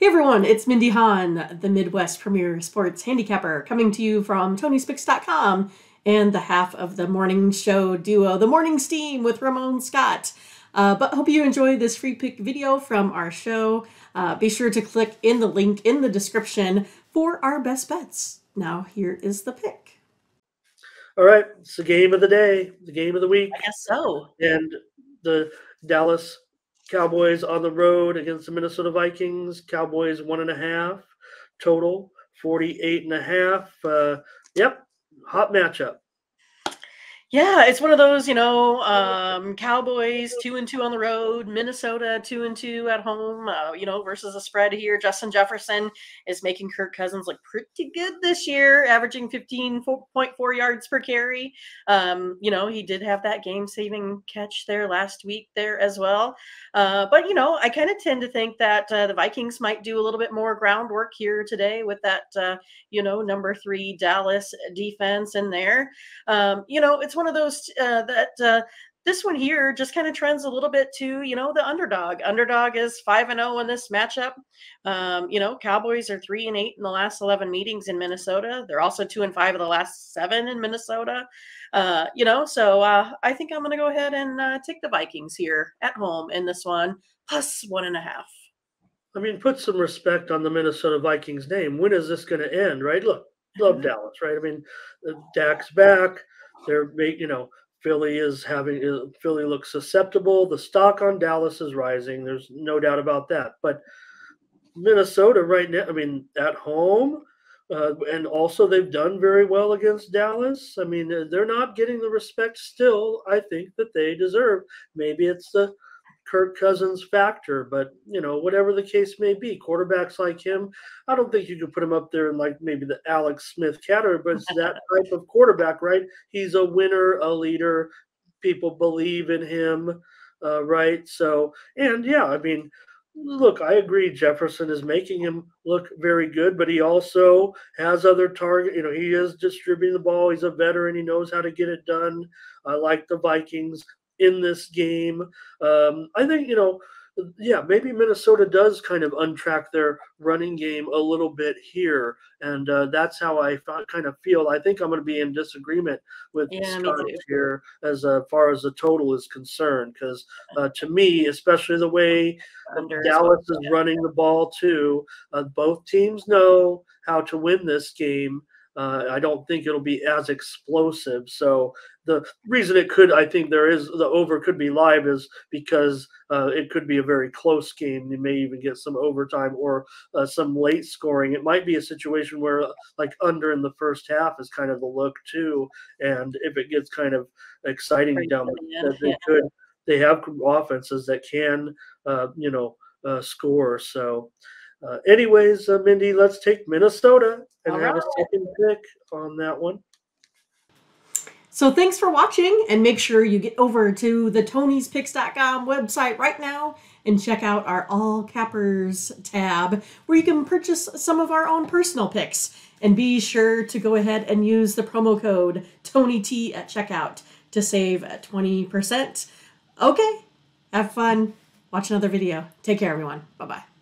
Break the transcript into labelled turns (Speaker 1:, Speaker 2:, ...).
Speaker 1: Hey everyone, it's Mindy Hahne, the Midwest Premier Sports Handicapper, coming to you from Tony'sPicks.com and the half of the morning show duo, The Morning Steam with Ramon Scott. Uh, but hope you enjoy this free pick video from our show. Uh, be sure to click in the link in the description for our best bets. Now, here is the pick.
Speaker 2: All right, it's the game of the day, the game of the week.
Speaker 3: I guess so.
Speaker 2: And the Dallas Cowboys on the road against the Minnesota Vikings. Cowboys one and a half total, 48 and a half. Uh, yep, hot matchup.
Speaker 3: Yeah, it's one of those, you know, um, Cowboys two and two on the road, Minnesota two and two at home, uh, you know, versus a spread here. Justin Jefferson is making Kirk Cousins look pretty good this year, averaging 15.4 yards per carry. Um, you know, he did have that game saving catch there last week there as well. Uh, but, you know, I kind of tend to think that uh, the Vikings might do a little bit more groundwork here today with that, uh, you know, number three Dallas defense in there. Um, you know, it's one of those uh, that uh, this one here just kind of trends a little bit to you know the underdog. Underdog is five and zero oh in this matchup. Um, you know, Cowboys are three and eight in the last eleven meetings in Minnesota. They're also two and five of the last seven in Minnesota. Uh, you know, so uh, I think I'm going to go ahead and uh, take the Vikings here at home in this one plus one and a half.
Speaker 2: I mean, put some respect on the Minnesota Vikings name. When is this going to end? Right? Look, love Dallas, right? I mean, Dak's back. They're you know Philly is having uh, Philly looks susceptible. The stock on Dallas is rising. There's no doubt about that. But Minnesota right now, I mean, at home, uh, and also they've done very well against Dallas. I mean, they're not getting the respect still. I think that they deserve. Maybe it's the Kirk Cousins factor, but you know, whatever the case may be, quarterbacks like him, I don't think you could put him up there in like maybe the Alex Smith category, but it's that type of quarterback, right? He's a winner, a leader. People believe in him, uh, right? So, and yeah, I mean, look, I agree. Jefferson is making him look very good, but he also has other target. You know, he is distributing the ball. He's a veteran. He knows how to get it done. I like the Vikings in this game. Um, I think, you know, yeah, maybe Minnesota does kind of untrack their running game a little bit here, and uh, that's how I kind of feel. I think I'm going to be in disagreement with yeah, Scott here as uh, far as the total is concerned, because uh, to me, especially the way Under Dallas is running the ball too, uh, both teams know how to win this game. Uh, I don't think it'll be as explosive. So the reason it could, I think there is the over could be live is because uh, it could be a very close game. You may even get some overtime or uh, some late scoring. It might be a situation where like under in the first half is kind of the look too. And if it gets kind of exciting down the they could they have offenses that can uh, you know uh, score. So. Uh, anyways, uh, Mindy, let's take Minnesota and All have right. a second pick on that one.
Speaker 1: So thanks for watching, and make sure you get over to the Tony'sPicks.com website right now and check out our All Cappers tab, where you can purchase some of our own personal picks. And be sure to go ahead and use the promo code TonyT at checkout to save 20%. Okay, have fun. Watch another video. Take care, everyone. Bye bye.